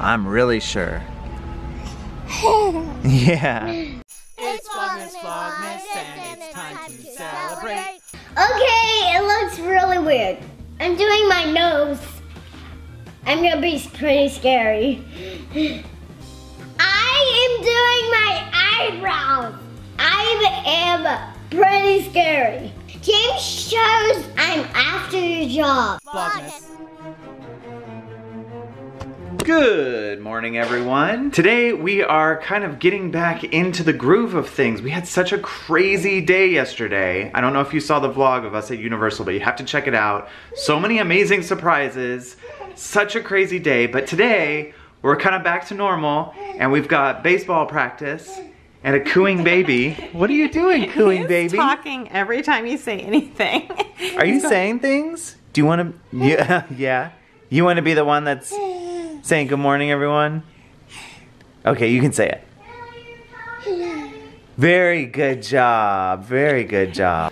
I'm really sure. yeah. It's Vlogmas, Vlogmas, and it's time to celebrate. Okay, it looks really weird. I'm doing my nose. I'm gonna be pretty scary. I am doing my eyebrows. I am pretty scary. James shows I'm after your job. Vlogmas. Good morning, everyone. Today we are kind of getting back into the groove of things. We had such a crazy day yesterday. I don't know if you saw the vlog of us at Universal, but you have to check it out. So many amazing surprises. Such a crazy day, but today we're kind of back to normal and we've got baseball practice and a cooing baby. What are you doing, cooing He's baby? talking every time you say anything. Are you saying things? Do you want to? Yeah, yeah. You want to be the one that's saying good morning, everyone? Okay, you can say it. Very good job. Very good job.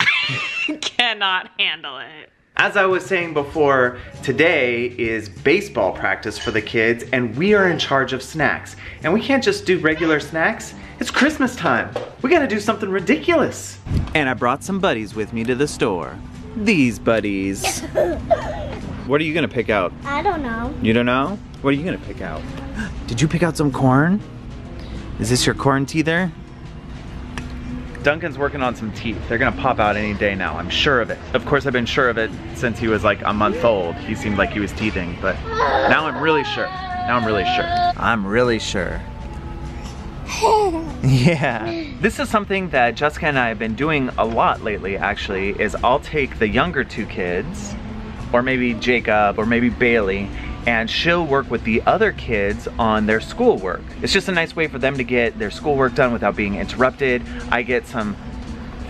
Cannot handle it. As I was saying before, today is baseball practice for the kids, and we are in charge of snacks. And we can't just do regular snacks. It's Christmas time. We gotta do something ridiculous. And I brought some buddies with me to the store. These buddies. what are you gonna pick out? I don't know. You don't know? What are you gonna pick out? Did you pick out some corn? Is this your corn teether? Duncan's working on some teeth. They're gonna pop out any day now, I'm sure of it. Of course, I've been sure of it since he was like a month old. He seemed like he was teething, but now I'm really sure. Now I'm really sure. I'm really sure. yeah. This is something that Jessica and I have been doing a lot lately, actually, is I'll take the younger two kids, or maybe Jacob, or maybe Bailey, and she'll work with the other kids on their schoolwork. It's just a nice way for them to get their schoolwork done without being interrupted. I get some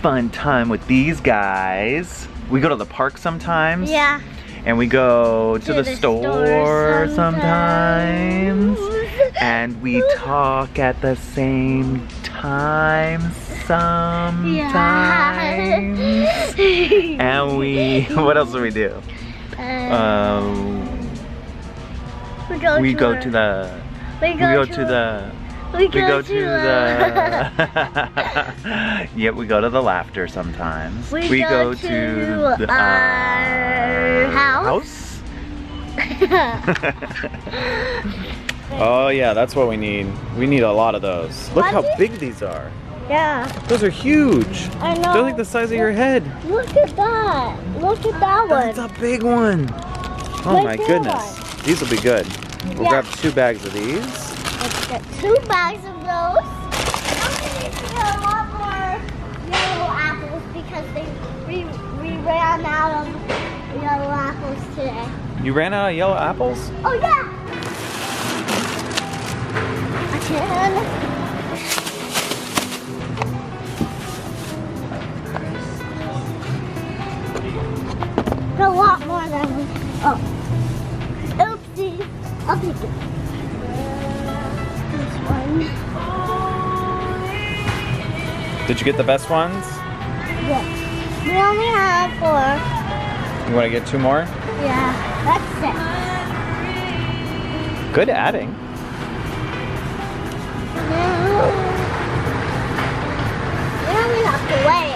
fun time with these guys. We go to the park sometimes. Yeah. And we go to, To the, the store, store sometimes. sometimes. And we talk at the same time sometimes. And we, what else do we do? Um, we go, we to, go to the, we we go, to, the, we we go to uh, the, yeah, we go to the laughter sometimes. We go, go to, to the, our house. house. Oh yeah, that's what we need. We need a lot of those. Look how big these are. Yeah, Those are huge. I know. They're like the size of your head. Look at that. Look at that one. That's a big one. Oh Right my goodness. These will be good. We'll Yeah. grab two bags of these. Let's get two bags of those. I'm a lot more yellow apples because they we we ran out of yellow apples today. You ran out of yellow apples? Oh yeah. I can. Lot more than oh. Oopsie. I'll take it. This one. Did you get the best ones? Yeah. We only have four. You want to get two more? Yeah. That's six. Good adding. We only have to weigh.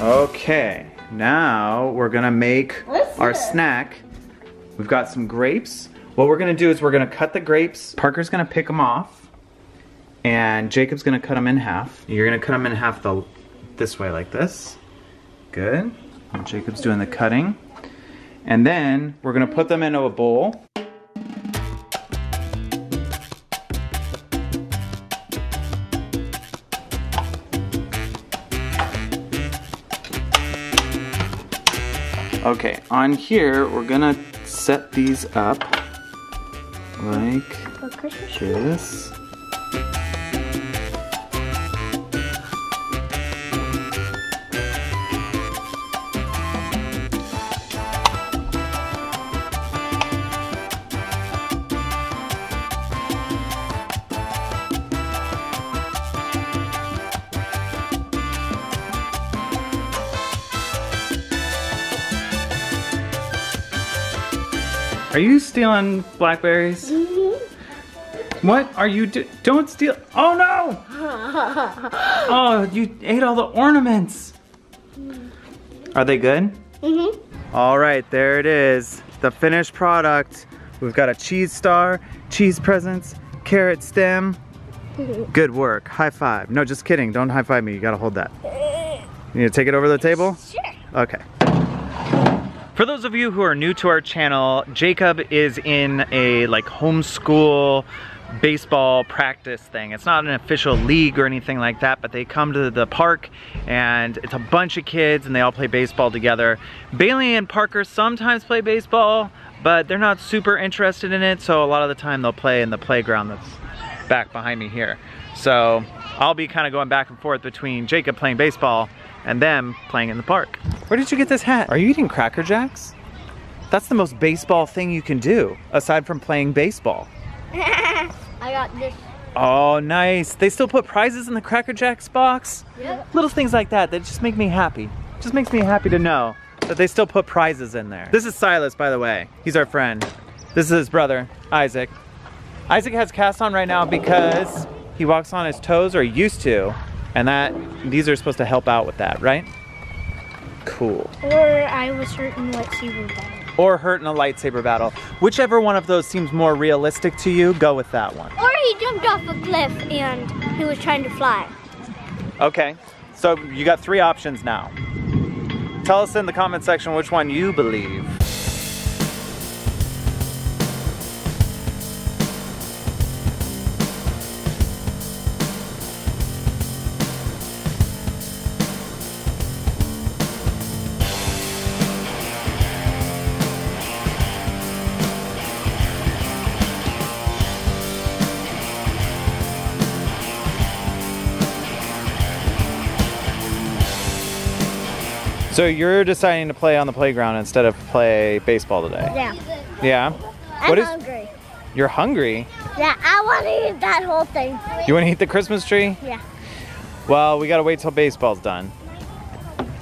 Okay, now we're gonna make What's our this? snack. We've got some grapes. What we're gonna do is we're gonna cut the grapes. Parker's gonna pick them off, and Jacob's gonna cut them in half. You're gonna cut them in half the this way like this. Good. And Jacob's doing the cutting. And then we're gonna put them into a bowl. Okay, on here we're gonna set these up like this. Are you stealing blackberries? Mm-hmm. What are you do? Don't steal. Oh no! Oh, you ate all the ornaments. Mm. Are they good? Mhm. All right, there it is. The finished product. We've got a cheese star, cheese presents, carrot stem. Mm-hmm. Good work. High five. No, just kidding. Don't high five me. You gotta hold that. You need to take it over the table? Sure. Okay. For those of you who are new to our channel, Jacob is in a like homeschool baseball practice thing. It's not an official league or anything like that, but they come to the park and it's a bunch of kids and they all play baseball together. Bailey and Parker sometimes play baseball, but they're not super interested in it, so a lot of the time they'll play in the playground that's back behind me here. So I'll be kind of going back and forth between Jacob playing baseball and them playing in the park. Where did you get this hat? Are you eating Cracker Jacks? That's the most baseball thing you can do, aside from playing baseball. I got this. Oh, nice. They still put prizes in the Cracker Jacks box? Yep. Little things like that that just make me happy. Just makes me happy to know that they still put prizes in there. This is Silas, by the way. He's our friend. This is his brother, Isaac. Isaac has cast on right now because he walks on his toes, or he used to, and that these are supposed to help out with that, right? Cool. Or I was hurt in a lightsaber battle. Or hurt in a lightsaber battle. Whichever one of those seems more realistic to you, go with that one. Or he jumped off a cliff and he was trying to fly. Okay, so you got three options now. Tell us in the comment section which one you believe. So you're deciding to play on the playground instead of play baseball today? Yeah. Yeah? I'm What is- hungry. You're hungry? Yeah, I want to eat that whole thing. You want to eat the Christmas tree? Yeah. Well, we gotta wait till baseball's done.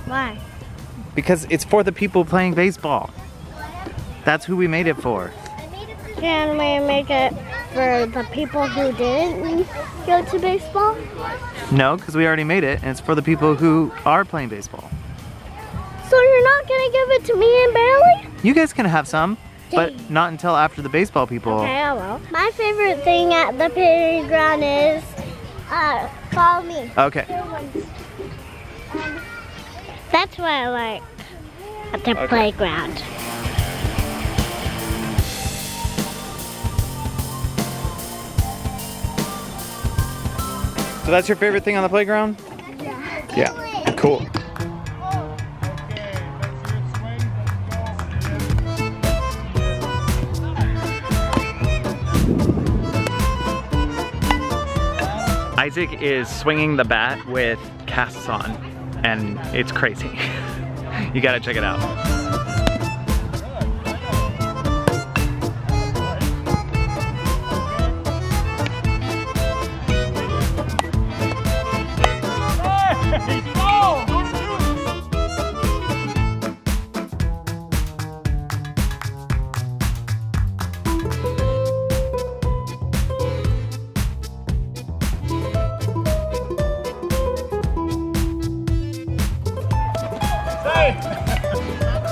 Why? Because it's for the people playing baseball. That's who we made it for. Can we make it for the people who didn't go to baseball? No, because we already made it, and it's for the people who are playing baseball. Gonna give it to me and Bailey? You guys can have some, but not until after the baseball people. Okay, I will. My favorite thing at the playground is uh, follow me. Okay. That's what I like at the Okay. playground. So that's your favorite thing on the playground? Yeah. Cool. Isaac is swinging the bat with casts on, and it's crazy. you gotta check it out.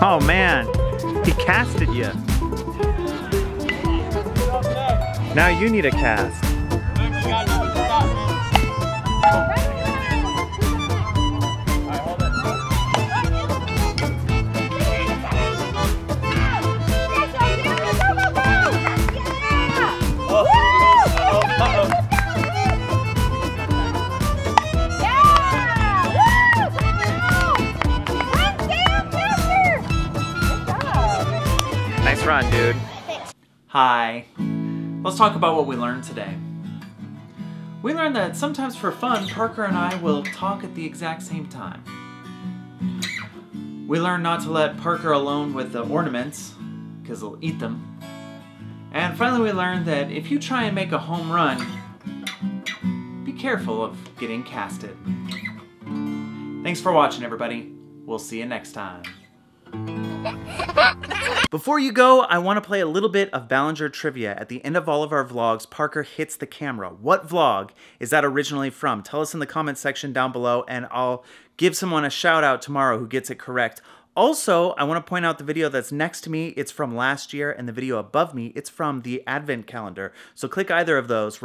Oh man, he casted you. Now you need a cast. Nice run, dude. Hi. Let's talk about what we learned today. We learned that sometimes for fun, Parker and I will talk at the exact same time. We learned not to let Parker alone with the ornaments, because he'll eat them. And finally, we learned that if you try and make a home run, be careful of getting casted. Thanks for watching, everybody. We'll see you next time. Before you go, I want to play a little bit of Ballinger trivia. At the end of all of our vlogs, Parker hits the camera. What vlog is that originally from? Tell us in the comment section down below, and I'll give someone a shout out tomorrow who gets it correct. Also, I want to point out the video that's next to me. It's from last year, and the video above me, it's from the Advent calendar. So click either of those.